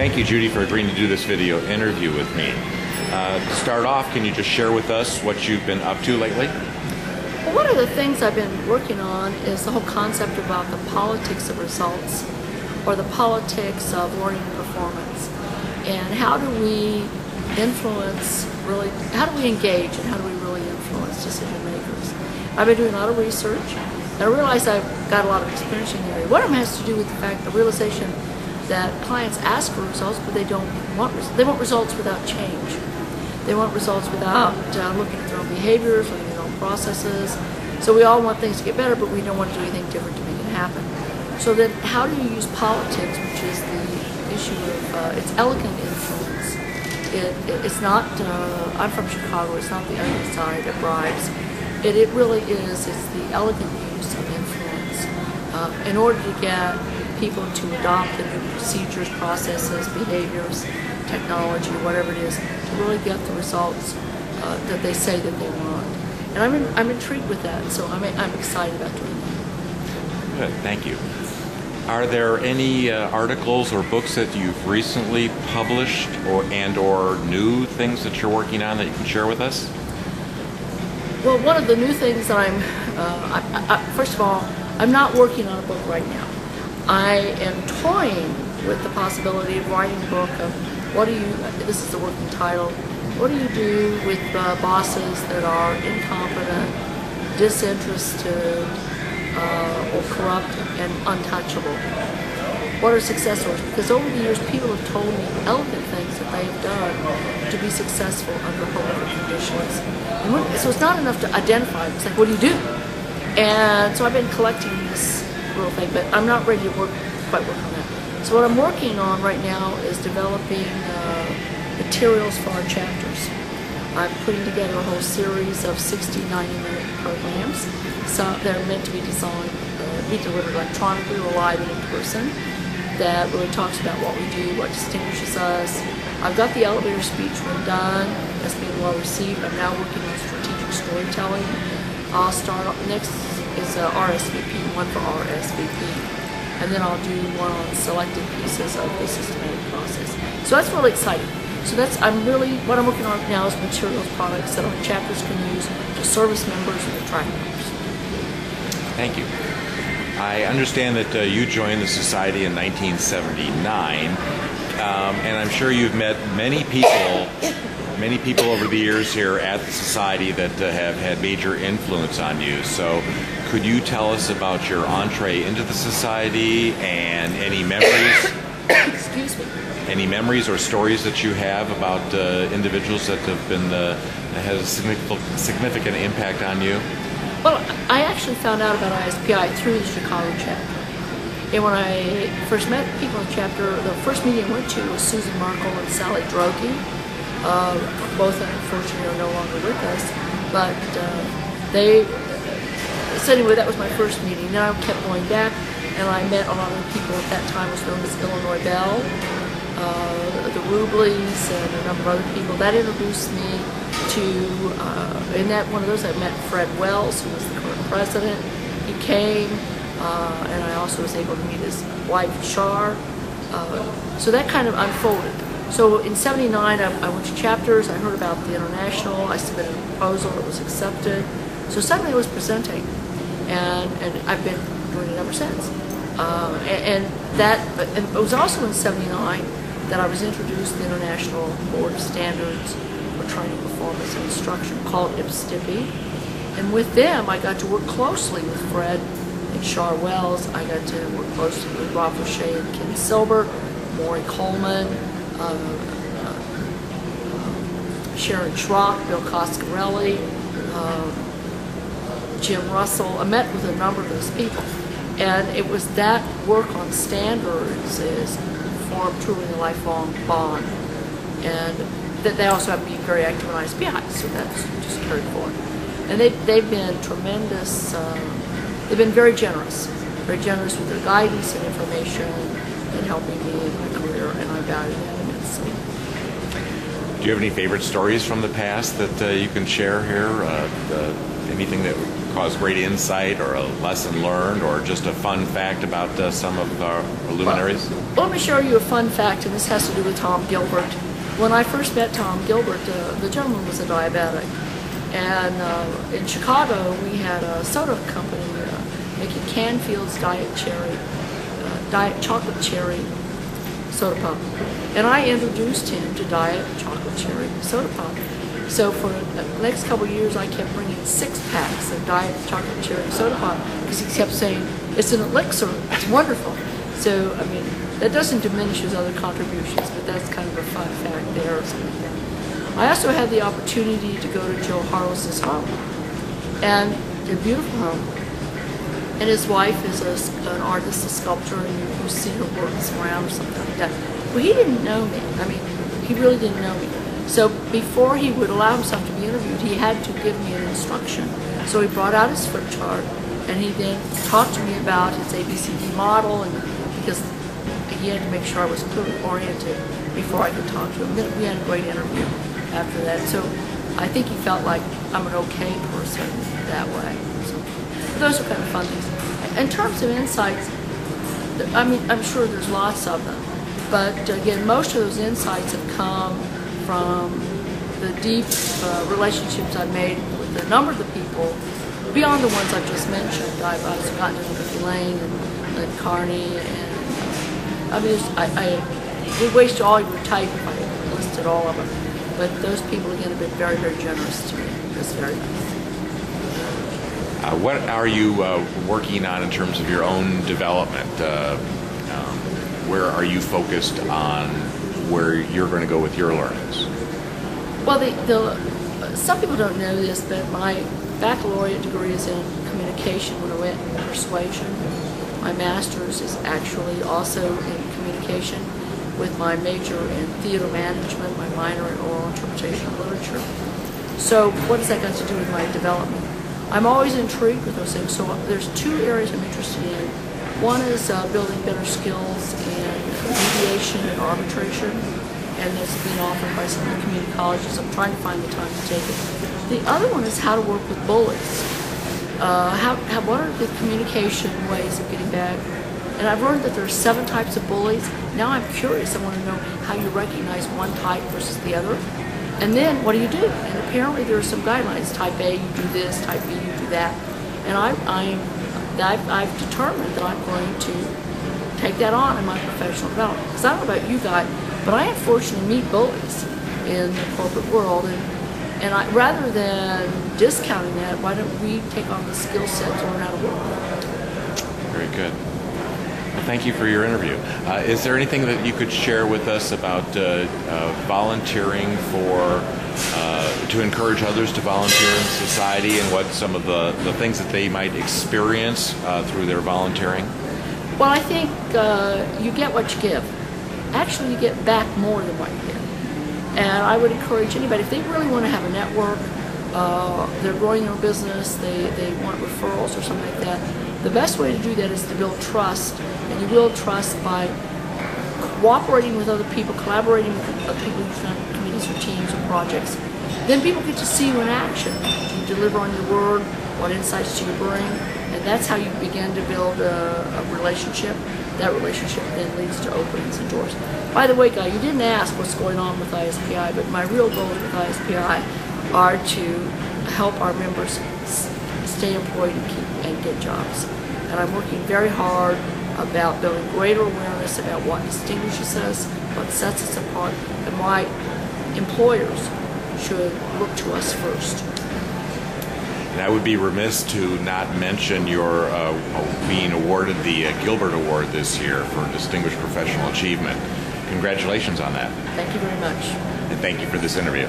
Thank you, Judy, for agreeing to do this video interview with me. Uh, to start off, can you just share with us what you've been up to lately? Well, one of the things I've been working on is the whole concept about the politics of results or the politics of learning performance. And how do we influence really, how do we engage and how do we really influence decision makers? I've been doing a lot of research and I realize I've got a lot of experience in the area. One of them has to do with the fact, the realization that clients ask for results, but they don't want, they want results without change. They want results without uh, looking at their own behaviors, looking at their own processes. So we all want things to get better, but we don't want to do anything different to make it happen. So then how do you use politics, which is the issue of, uh, it's elegant influence. It, it, it's not, uh, I'm from Chicago, it's not the other side of bribes. It, it really is, it's the elegant use of influence uh, in order to get people to adopt the new procedures, processes, behaviors, technology, whatever it is, to really get the results uh, that they say that they want. And I'm, in, I'm intrigued with that, so I'm, I'm excited about doing that. Good, thank you. Are there any uh, articles or books that you've recently published or and or new things that you're working on that you can share with us? Well, one of the new things that I'm, uh, I, I, first of all, I'm not working on a book right now. I am toying with the possibility of writing a book of what do you, this is the working title, what do you do with uh, bosses that are incompetent, disinterested, uh, or corrupt and untouchable? What are success stories? Because over the years, people have told me elegant things that they have done to be successful under horrific conditions. And when, so it's not enough to identify. It's like, what do you do? And so I've been collecting this little thing, but I'm not ready to work quite work on that. So what I'm working on right now is developing uh, materials for our chapters. I'm putting together a whole series of 60, 90 minute programs. So they're meant to be designed, uh, be delivered electronically or live in person. That really talks about what we do, what distinguishes us. I've got the elevator speech one done. That's being well received. I'm now working on strategic storytelling. I'll start next is a RSVP, one for RSVP. And then I'll do one on selected pieces of the systematic process. So that's really exciting. So that's, I'm really, what I'm working on now is materials products that our chapters can use to service members and attract members. Thank you. I understand that uh, you joined the society in 1979, um, and I'm sure you've met many people, many people over the years here at the society that uh, have had major influence on you. So, could you tell us about your entree into the society and any memories? Excuse me. Any memories or stories that you have about uh, individuals that have been uh, that has a significant, significant impact on you? Well, I actually found out about ISPI through the Chicago chapter. And when I first met people in chapter, the first meeting I went to was Susan Markle and Sally Droege. Uh, both unfortunately are no longer with us, but uh, they. So anyway, that was my first meeting. Then I kept going back, and I met a lot of people at that time was known as Illinois Bell, uh, the Rubleys, and a number of other people. That introduced me to, uh, in that one of those I met Fred Wells, who was the current president. He came, uh, and I also was able to meet his wife, Char. Uh, so that kind of unfolded. So in 79, I, I, went to chapters, I heard about the international, I submitted a proposal, it was accepted. So suddenly I was presenting, and, and I've been doing it ever since. Uh, and, and, that, and it was also in 79 that I was introduced to the International Board of Standards for Training, Performance, and Instruction called IBSTPI. And with them, I got to work closely with Fred Char Wells. I got to work closely with Rob Roche and Ken Silber, Maury Coleman, uh, uh, Sharon Shrock, Bill Coscarelli, uh, Jim Russell. I met with a number of those people. And it was that work on standards is formed truly a lifelong bond. And that they also have to be very active in ISPI, so that's just carried forward. And they, they've been tremendous, uh, they've been very generous, very generous with their guidance and information and helping me in my career, and I value that immensely. Do you have any favorite stories from the past that uh, you can share here? Uh, anything that would cause great insight or a lesson learned or just a fun fact about uh, some of our luminaries? Well, let me share you a fun fact, and this has to do with Tom Gilbert. When I first met Tom Gilbert, uh, the gentleman was a diabetic. And uh, in Chicago, we had a soda company uh, making Canfield's Diet Cherry, uh, Diet Chocolate Cherry soda pop. And I introduced him to Diet Chocolate Cherry soda pop. So for the next couple years, I kept bringing six packs of Diet Chocolate Cherry soda pop because he kept saying, it's an elixir, it's wonderful. So, I mean, that doesn't diminish his other contributions, but that's kind of a fun fact there or something. I also had the opportunity to go to Joe Harless's home, and a beautiful home. And his wife is a, an artist, a sculptor, and you, see her works around or something like that. Well, he didn't know me. I mean, he really didn't know me. So before he would allow himself to be interviewed, he had to give me an instruction. So he brought out his flip chart, and he then talked to me about his ABCD model, and because he had to make sure I was clearly oriented before I could talk to him. We had a great interview after that. So I think he felt like I'm an okay person that way. So those are kind of fun things. In terms of insights, I mean, I'm sure there's lots of them, but again, most of those insights have come from the deep uh, relationships I've made with a number of the people beyond the ones I've just mentioned. I've, I've gotten to Vicki Lane and Lynn Carney, and uh, I mean, I, I would waste all your time if I listed all of them. But those people again have been very, very generous to me. It's very nice. Uh, what are you uh, working on in terms of your own development? Uh, um, where are you focused on where you're going to go with your learnings? Well, the, the, some people don't know this, but my baccalaureate degree is in communication when I went persuasion. My master's is actually also in communication with my major in theater management, my minor in oral interpretation of literature. So what has that got to do with my development? I'm always intrigued with those things. So there's two areas I'm interested in. One is uh, building better skills in mediation and arbitration, and that's being offered by some of the community colleges. I'm trying to find the time to take it. The other one is how to work with bullies. Uh, how, how, what are the communication ways of getting back? And I've learned that there are seven types of bullies. Now I'm curious. I want to know how you recognize one type versus the other. And then what do you do? And apparently there are some guidelines. Type A, you do this. Type B, you do that. And I, I'm, I've, I've determined that I'm going to take that on in my professional development. Because I don't know about you guys, but I unfortunately meet bullies in the corporate world. And, and I, rather than discounting that, why don't we take on the skill set to learn how to work? Very good. Thank you for your interview. Uh, is there anything that you could share with us about uh, uh, volunteering for uh, to encourage others to volunteer in society and what some of the, the things that they might experience uh, through their volunteering? Well, I think uh, you get what you give. Actually, you get back more than what you give. And I would encourage anybody, if they really want to have a network, they're growing their business, they, they want referrals or something like that, the best way to do that is to build trust. And you build trust by cooperating with other people, collaborating with other people you've committees or teams or projects. Then people get to see you in action. You deliver on your word, what insights do you bring, and that's how you begin to build a, a relationship. That relationship then leads to openings and doors. By the way, Guy, you didn't ask what's going on with ISPI, but my real goals with ISPI are to help our members stay employed and keep and get jobs. And I'm working very hard about building greater awareness about what distinguishes us, what sets us apart, and why employers should look to us first. And I would be remiss to not mention your uh, being awarded the uh, Gilbert Award this year for Distinguished Professional Achievement. Congratulations on that, Thank you very much. and thank you for this interview.